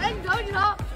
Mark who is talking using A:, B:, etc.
A: 哎，你瞅你瞅。